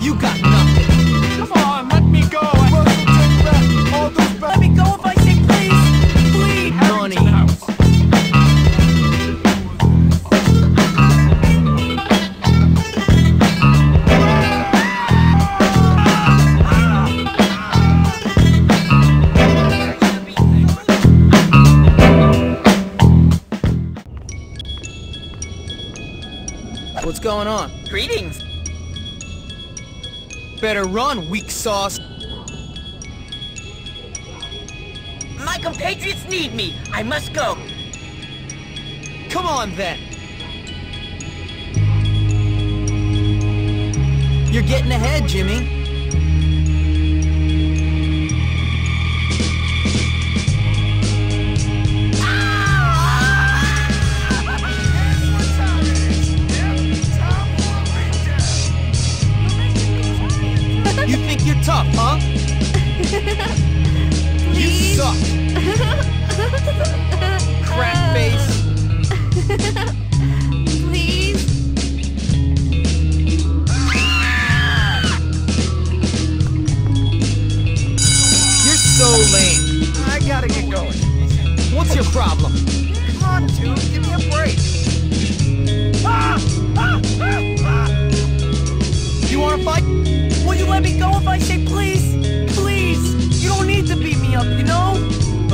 You got nothing. Come on, let me go. I will take back all those bad Let me go if I say please! Please! Money. What's going on? Greetings! Better run, weak sauce. My compatriots need me! I must go! Come on then. You're getting ahead, Jimmy. You think you're tough, huh? You suck. Crap face. Please? You're so lame. I gotta get going. What's your problem?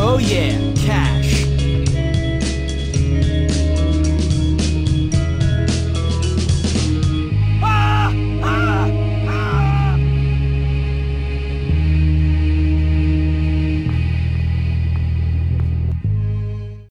Oh yeah, cat.